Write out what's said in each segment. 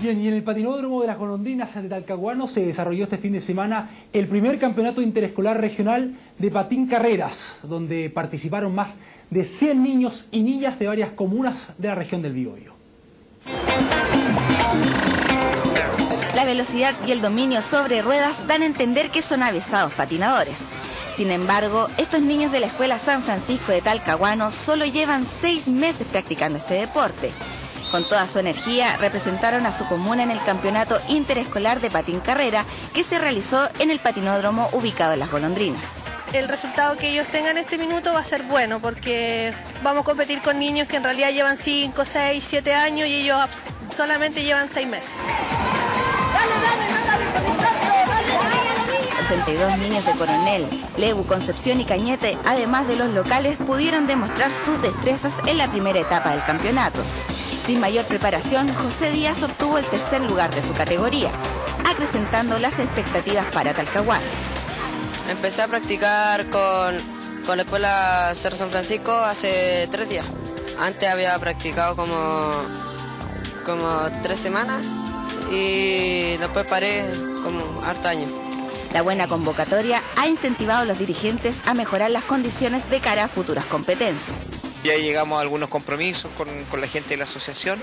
Bien, y en el patinódromo de las golondrinas de Talcahuano se desarrolló este fin de semana el primer campeonato interescolar regional de patín carreras, donde participaron más de 100 niños y niñas de varias comunas de la región del Biobío. La velocidad y el dominio sobre ruedas dan a entender que son avisados patinadores. Sin embargo, estos niños de la Escuela San Francisco de Talcahuano solo llevan seis meses practicando este deporte. Con toda su energía representaron a su comuna en el campeonato interescolar de patín carrera que se realizó en el patinódromo ubicado en Las Golondrinas. El resultado que ellos tengan este minuto va a ser bueno porque vamos a competir con niños que en realidad llevan 5, 6, 7 años y ellos solamente llevan 6 meses. 82 niños de Coronel, Lebu, Concepción y Cañete, además de los locales, pudieron demostrar sus destrezas en la primera etapa del campeonato. Sin mayor preparación, José Díaz obtuvo el tercer lugar de su categoría, acrecentando las expectativas para Talcahuano. Empecé a practicar con, con la escuela Cerro San Francisco hace tres días. Antes había practicado como, como tres semanas y después paré como harto año. La buena convocatoria ha incentivado a los dirigentes a mejorar las condiciones de cara a futuras competencias. Ya llegamos a algunos compromisos con, con la gente de la asociación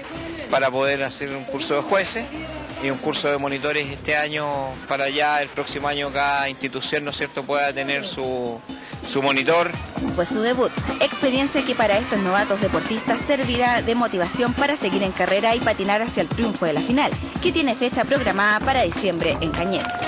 para poder hacer un curso de jueces y un curso de monitores este año para ya el próximo año cada institución, ¿no es cierto?, pueda tener su, su monitor. Fue su debut, experiencia que para estos novatos deportistas servirá de motivación para seguir en carrera y patinar hacia el triunfo de la final, que tiene fecha programada para diciembre en Cañete.